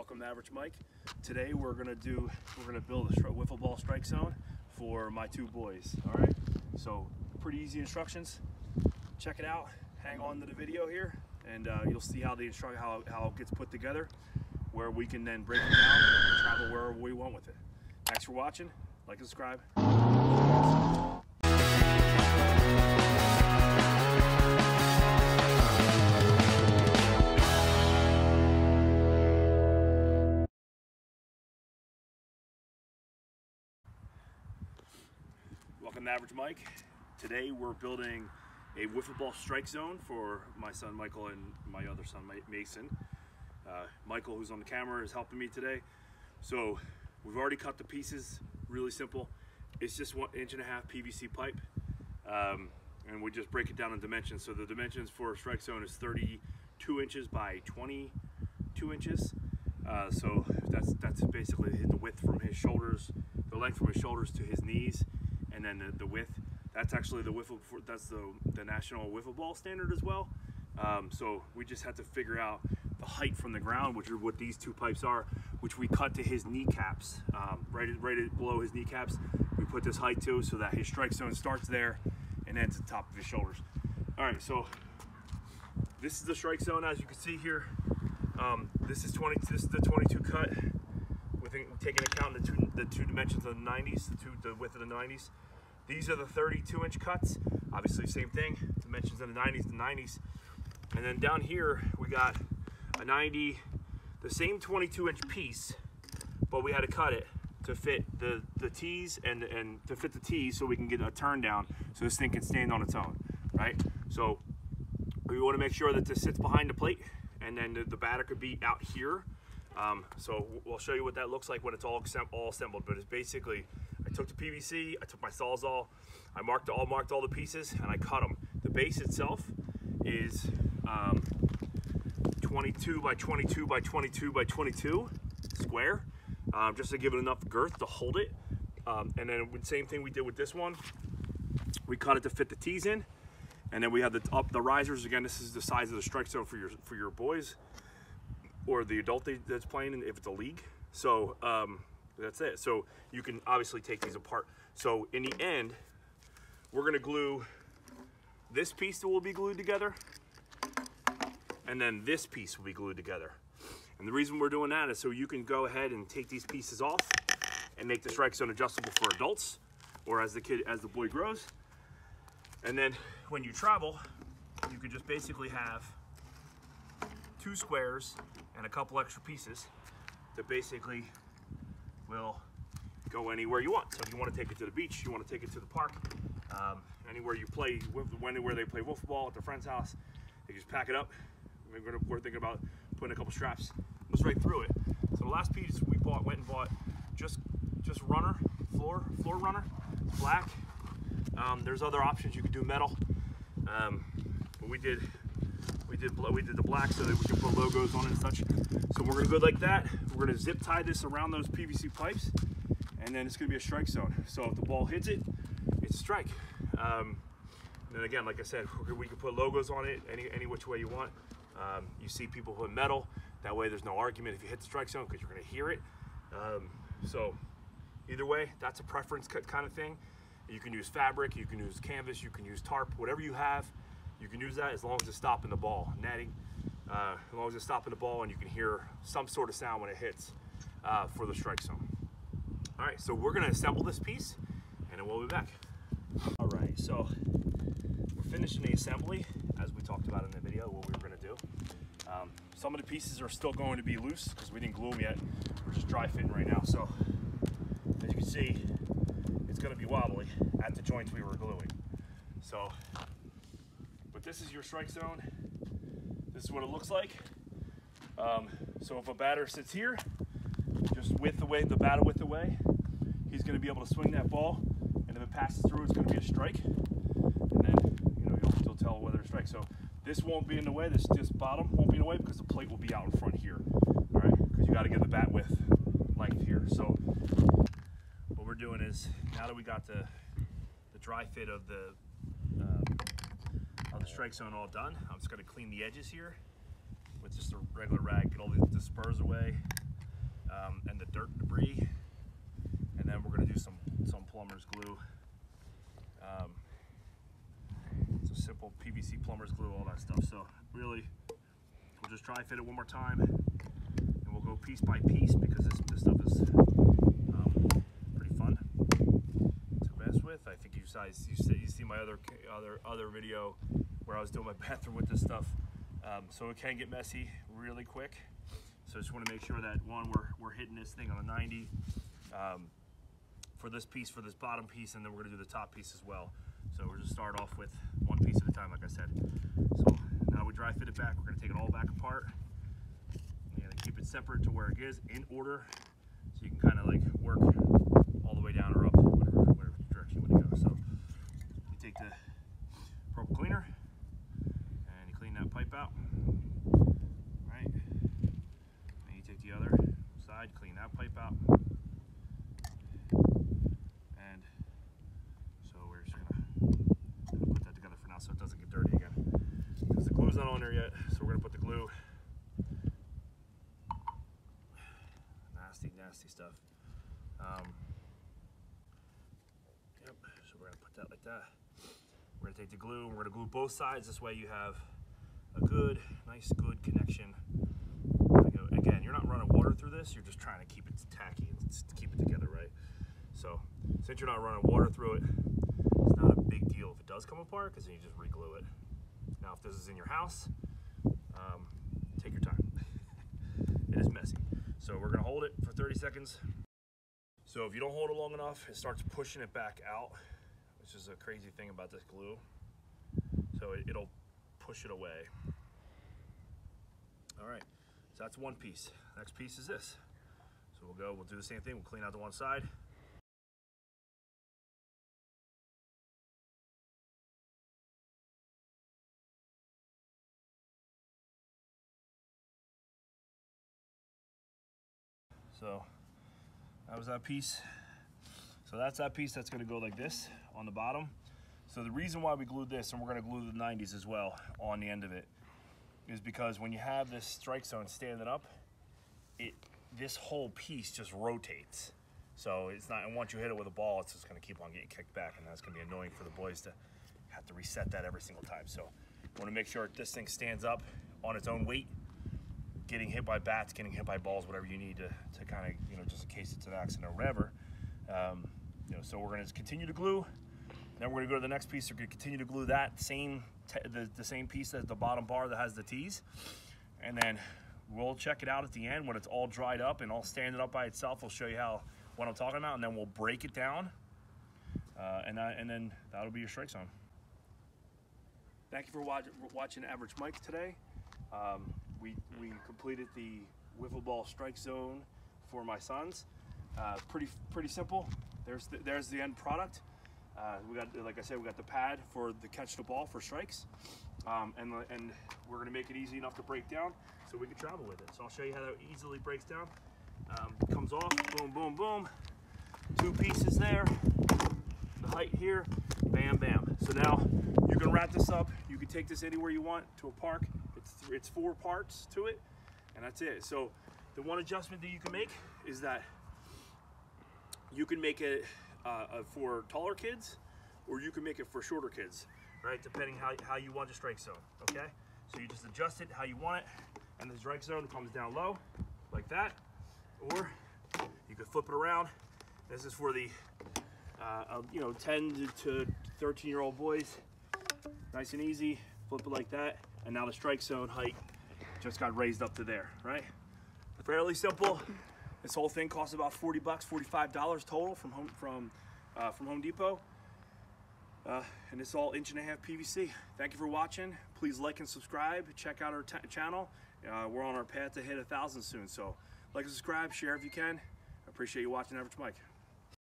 Welcome to Average Mike. Today we're gonna do, we're gonna build a wiffle ball strike zone for my two boys. All right. So pretty easy instructions. Check it out. Hang on to the video here, and uh, you'll see how the instruct how how it gets put together, where we can then break it down and travel wherever we want with it. Thanks for watching. Like and subscribe. Welcome to Average Mike. Today we're building a wiffle ball strike zone for my son Michael and my other son Mason. Uh, Michael, who's on the camera, is helping me today. So we've already cut the pieces. Really simple. It's just one inch and a half PVC pipe, um, and we just break it down in dimensions. So the dimensions for a strike zone is 32 inches by 22 inches. Uh, so that's that's basically the width from his shoulders, the length from his shoulders to his knees, and then the, the width. That's actually the wiffle. That's the the national wiffle ball standard as well. Um, so we just had to figure out the height from the ground, which are what these two pipes are, which we cut to his kneecaps, um, right right below his kneecaps. We put this height to so that his strike zone starts there and ends at the top of his shoulders. All right, so this is the strike zone as you can see here. Um, this is 20. This is the 22 cut, with taking account the two the two dimensions of the 90s, the two the width of the 90s. These are the 32 inch cuts. Obviously, same thing. Dimensions in the 90s, the 90s, and then down here we got a 90, the same 22 inch piece, but we had to cut it to fit the the tees and and to fit the tees so we can get a turn down so this thing can stand on its own, right? So we want to make sure that this sits behind the plate and then the, the batter could be out here. Um, so we'll show you what that looks like when it's all, all assembled. But it's basically, I took the PVC, I took my Sawzall, I marked all marked all the pieces, and I cut them. The base itself is um, 22 by 22 by 22 by 22 square, um, just to give it enough girth to hold it. Um, and then the same thing we did with this one. We cut it to fit the tees in. And then we have the up the risers again. This is the size of the strike zone for your for your boys or the adult that's playing if it's a league. So um, that's it. So you can obviously take these apart. So in the end, we're gonna glue this piece that will be glued together, and then this piece will be glued together. And the reason we're doing that is so you can go ahead and take these pieces off and make the strike zone adjustable for adults or as the kid as the boy grows. And then when you travel, you could just basically have two squares and a couple extra pieces that basically will go anywhere you want. So if you want to take it to the beach, you want to take it to the park, um, anywhere you play, anywhere they play wiffle ball at their friend's house, they just pack it up. We're, thinking about putting a couple straps, goes right through it. So the last piece we bought, went and bought just just runner, floor, floor runner, black. Um, there's other options. You could do metal. Um, but we did we did we did the black so that we can put logos on it and such. So we're gonna go like that. We're gonna zip tie this around those PVC pipes, and then it's gonna be a strike zone. So if the ball hits it, it's a strike. Um, and then again, like I said, we can put logos on it any any which way you want. Um, you see people put metal. That way, there's no argument if you hit the strike zone because you're gonna hear it. Um, so either way, that's a preference kind of thing. You can use fabric, you can use canvas, you can use tarp, whatever you have, you can use that as long as it's stopping the ball, netting, uh, as long as it's stopping the ball and you can hear some sort of sound when it hits uh, for the strike zone. All right, so we're gonna assemble this piece and then we'll be back. All right, so we're finishing the assembly as we talked about in the video, what we were gonna do. Um, some of the pieces are still going to be loose because we didn't glue them yet. We're just dry fitting right now. So as you can see, it's to be wobbly at the joints we were gluing. So, but this is your strike zone. This is what it looks like. Um, so if a batter sits here, just width away, the batter width away, he's going to be able to swing that ball, and if it passes through, it's going to be a strike. And then, you know, you'll, you'll tell whether it's strike. So this won't be in the way. This this bottom won't be in the way because the plate will be out in front here. All right, because you got to get the bat width length here. So what we're doing is now that we got the the dry fit of the the strike zone all done, I'm just going to clean the edges here with just a regular rag, get all the, spurs away, um, and the dirt debris. And then we're gonna do some, some plumber's glue. Um, a simple PVC plumber's glue, all that stuff. So really, we'll just try and fit it one more time. And we'll go piece by piece because this, this stuff is um, pretty fun to mess think you see, you see my other, other, other video where I was doing my bathroom with this stuff. Um, so it can get messy really quick. So I just want to make sure that one, we're, we're hitting this thing on a 90 um, for this piece, for this bottom piece, and then we're going to do the top piece as well. So we're just start off with one piece at a time, like I said. So now we dry fit it back. We're going to take it all back apart. Going to keep it separate to where it is in order, so you can kind of like work all the way down or up, whatever, whatever direction you want to go. So you take the purple cleaner and you clean that out. Right. You take the other side, clean that pipe out. And so we're just gonna put that together for now so it doesn't get dirty again. Because the glue's not on there yet, so we're gonna put the glue. Nasty, nasty stuff. Um, yep, so we're gonna put that like that. We're gonna take the glue and we're gonna glue both sides. This way you have a good, nice, good connection. Again, you're not running water through this. You're just trying to keep it tacky and keep it together, right? So since you're not running water through it, it's not a big deal if it does come apart because then you just re-glue it. Now, if this is in your house, um, take your time. it is messy. So we're gonna hold it for 30 seconds. So if you don't hold it long enough, it starts pushing it back out, which is a crazy thing about this glue. So it, it'll push it away. All right, so that's one piece. Next piece is this. So we'll go, we'll do the same thing. We'll clean out the one side. So that was that piece. So that's that piece that's gonna go like this on the bottom. So the reason why we glued this, and we're gonna glue the 90s as well on the end of it, is because when you have this strike zone standing up, it this whole piece just rotates. So it's not, and once you hit it with a ball, it's just gonna keep on getting kicked back, and that's gonna be annoying for the boys to have to reset that every single time. So wanna make sure this thing stands up on its own weight, getting hit by bats, getting hit by balls, whatever you need to, to kind of, you know, just in case it's an accident or whatever. Um, you know, so we're gonna continue to glue. Then we're gonna go to the next piece. We're gonna continue to glue that same, the, the same piece as the bottom bar that has the T's. And then we'll check it out at the end when it's all dried up and all standing up by itself. We'll show you how, what I'm talking about, and then we'll break it down. Uh, and, that, and then that'll be your strike zone. Thank you for watch, watching Average Mike today. Um, we, we completed the wiffle ball strike zone for my sons. Uh, pretty pretty simple. There's the, there's the end product. Uh, we got like I said, we got the pad for the catch the ball for strikes, um, and and we're gonna make it easy enough to break down so we can travel with it. So I'll show you how that easily breaks down. Um, comes off, boom, boom, boom. Two pieces there. The height here, bam, bam. So now you can wrap this up. You can take this anywhere you want to a park. It's it's four parts to it, and that's it. So the one adjustment that you can make is that you can make it uh, uh, for taller kids, or you can make it for shorter kids, right? Depending how, how you want your strike zone, okay? So you just adjust it how you want it, and the strike zone comes down low, like that, or you could flip it around. This is for the, uh, you know, 10 to 13 year old boys. Nice and easy, flip it like that, and now the strike zone height just got raised up to there, right? Fairly simple. This whole thing costs about 40 bucks, 45 dollars total from home from uh, from Home Depot. Uh, and it's all inch and a half PVC. Thank you for watching. Please like and subscribe. Check out our channel. Uh, we're on our path to hit a thousand soon. So like and subscribe, share if you can. I appreciate you watching Average Mike.